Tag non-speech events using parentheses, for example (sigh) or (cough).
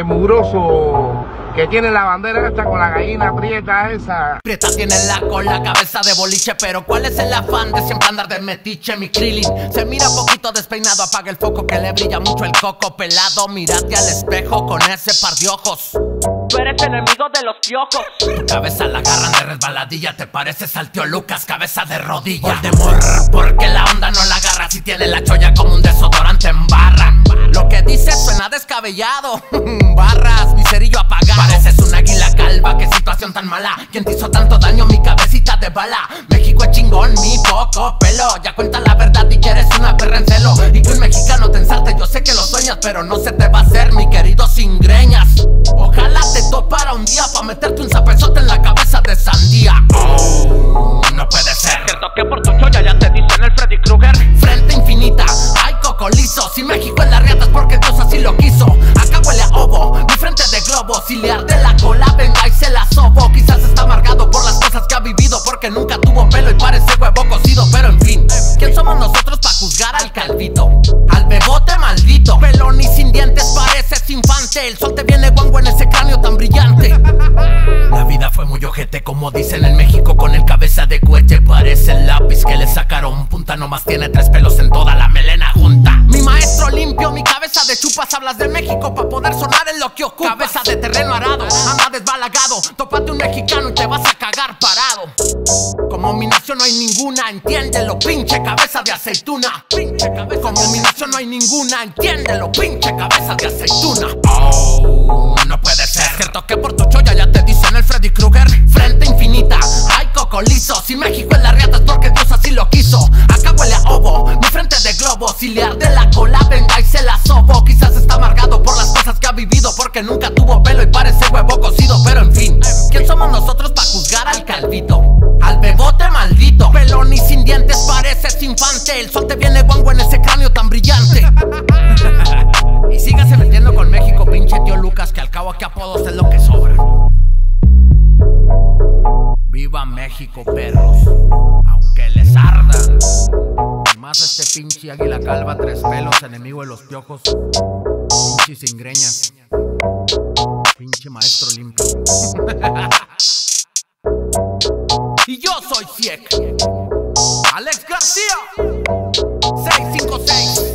eh, mugroso que tiene la bandera esta con la gallina prieta esa. Prieta tiene la cola, cabeza de boliche, pero ¿cuál es el afán de siempre andar de metiche? Mi Krillin se mira poquito despeinado, apaga el foco que le brilla mucho el coco pelado. Mírate al espejo con ese par de ojos. Tú eres enemigo de los piojos. Tu cabeza la agarran de resbaladilla, te pareces al tío Lucas, cabeza de rodilla. Voldemort, porque la onda no la agarra si tiene la cholla como un desodorante en barra. Lo que dice descabellado. (laughs) Barras, mi apagado. Pareces un águila calva, qué situación tan mala. ¿Quién te hizo tanto daño? Mi cabecita de bala. México es chingón, mi poco pelo. Ya cuenta la verdad y que eres una perra en celo. Y que un mexicano te ensarte, yo sé que lo sueñas, pero no se te va a hacer, mi querido sin greñas. Ojalá te topara un día pa' meterte un zapezote en la cabeza de sandía. Oh, no puede ser. Cierto que por tu cholla ya te dicen el Freddy Krueger. De la cola, venga y se la sobo. Quizás está amargado por las cosas que ha vivido. Porque nunca tuvo pelo y parece huevo cocido. Pero en fin, ¿quién somos nosotros para juzgar al calvito? Al bebote maldito. Pelón y sin dientes, pareces infante. El sol te viene guango en ese cráneo tan brillante. La vida fue muy ojete, como dicen en México, con el cabeza de cohete. Parece el lápiz que le sacaron punta, nomás tiene tres pelos en toda la melena junta. Mi maestro limpio, mi cabeza de chupas, hablas de México para poder sonar en lo que ocupa. Desbalagado. Tópate un mexicano y te vas a cagar parado. Como mi nación no hay ninguna, entiéndelo, pinche cabeza de aceituna. Pinche cabeza Como mi nación no hay ninguna, entiéndelo, pinche cabeza de aceituna. Oh, no puede ser. Cierto que por tu cholla ya te dicen el Freddy Krueger. Frente infinita, ay coco liso. Si México es la riata es porque Dios así lo quiso. Acá huele a ovo, mi frente de globo. Si le arde la cola, venga y se la sobo. Quizás está amargado por las cosas que ha vivido. Porque nunca tuvo nosotros para juzgar al calvito? Al bebote maldito. Pelón y sin dientes, pareces infante. El sol te viene guango en ese cráneo tan brillante. y sígase metiendo con México, pinche tío Lucas, que al cabo aquí apodos es lo que sobra. Viva México, perros. Aunque les ardan. Más este pinche águila calva, tres pelos, enemigo de los piojos. Pinche sin greñas. Pinche maestro limpio. (laughs) Ciek. Alex García. 656.